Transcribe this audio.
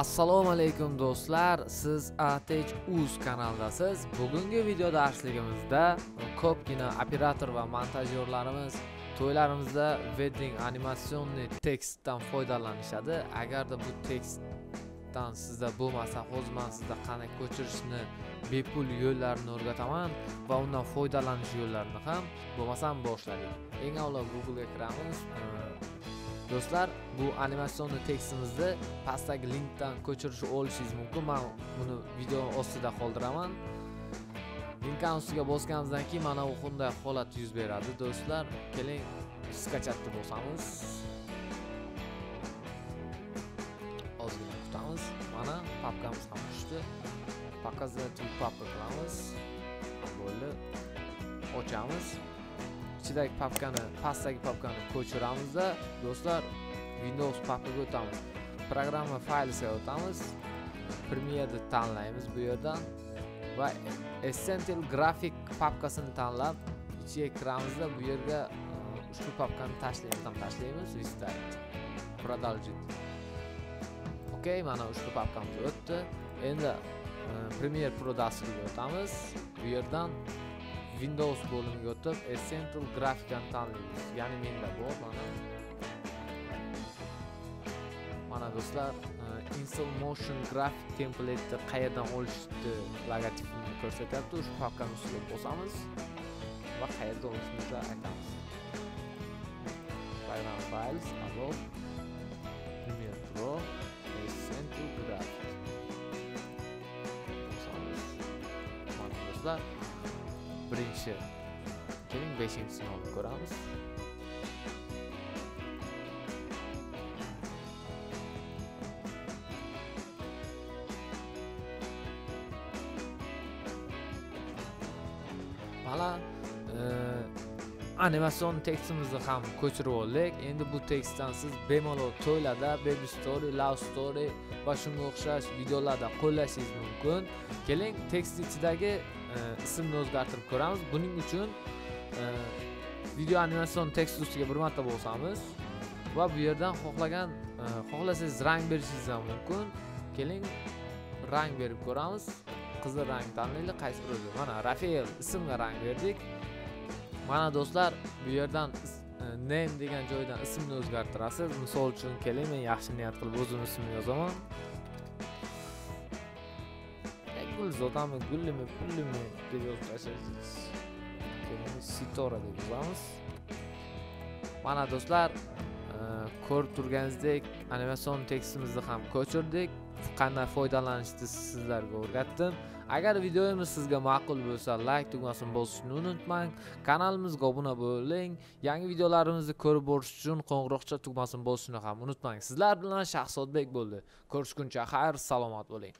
assalomu alaykum do'stlar. Siz atech uz kanalidasiz bugungi video darsligimizda ko'pgina operator va montajyorlarimiz to'ylarimizda wedding animatsionniy tekstdan foydalanishadi. Agarda bu tekstdan sizda bo'lmasa hozir man sizga qanday ko'chirishni bepul yo'llarini o'rgataman va undan foydalanish yo'llarini ham bo'lmasam boshladik. Eng avvalo googlega kiramiz e, do'stlar bu animatsionni tekstimizni pastdagi linkdan ko'chirib olishingiz mumkin. Man buni video ostida qoldiraman. Linkani ustiga bosganimizdan keyin mana bu bunday holat yuz beradi do'stlar? Keling skachatni bosamiz ozgina kutamiz mana papkamiz ham tushdi показать papka qilamiz bo'ldi ochamiz ichidagi papkani pastdagi papkani ko'chiramizda do'stlar windows papkaga o'tamiz programma faylsiga o'tamiz premierni tanlaymiz bu yerdan va essential grafik papkasini tanlab ichiga kiramizda bu yerga e, ushbu papkani tashlaymiz ham tashlaymiz restart продолжить ok mana ushbu papkamiz o'tdi endi premier premiere pro dasturiga o'tamiz bu yerdan windows bo'limiga o'tib essential grafikani tanlaymiz ya'ni menda bor mana mana do'stlar e, motion graphic template'ni qayerdan olishni logotipini ko'rsatyapti ushbu papkani ustiga bosamiz va qayerda olishimizni aytamiz bayram files adobe premiere pro. оқушылар бірінші және бесінші сыныбын көреміз бала animatsion tekstimizni ham ko'chirib oldik endi bu tekstdan siz bemalol to'ylarda baby story love story va shunga o'xshash videolarda qo'llashingiz mumkin. Keling tekst ichidagi e, ismni o'zgartirib ko'ramiz. Buning uchun e, video animatsion tekst ustiga bir marta bosamiz va bu yerdan xohlagan e, xohlasangiz rang berishingiz ham mumkin. Keling rang berib ko'ramiz. Qizil rang tanlaylik qaysi biri mana rafael ismga rang berdik. Mana do'stlar bu yerdan e, name degan joydan ismni o'zgartirasiz misol uchun keling men yaxshi niyat qilib o'zimni ismimni yozaman gulzodami gullimi pullimi deb yozib tashlaysiz sitora deb yozamiz mana do'stlar ko'rib turganingizdek animatsion tekstimizni ham ko'chirdik qanday foydalanishni sizlarga o'rgatdim. Agar videomiz sizga ma'qul bo'lsa layk tugmasini bosishni unutmang. Kanalimizga obuna bo'ling. Yangi videolarimizni ko'rib borish uchun qo'ng'iroqcha tugmasini bosishni ham unutmang. Sizlar bilan shahzodbek bo'ldi. Ko'rishguncha xayr salomat bo'ling.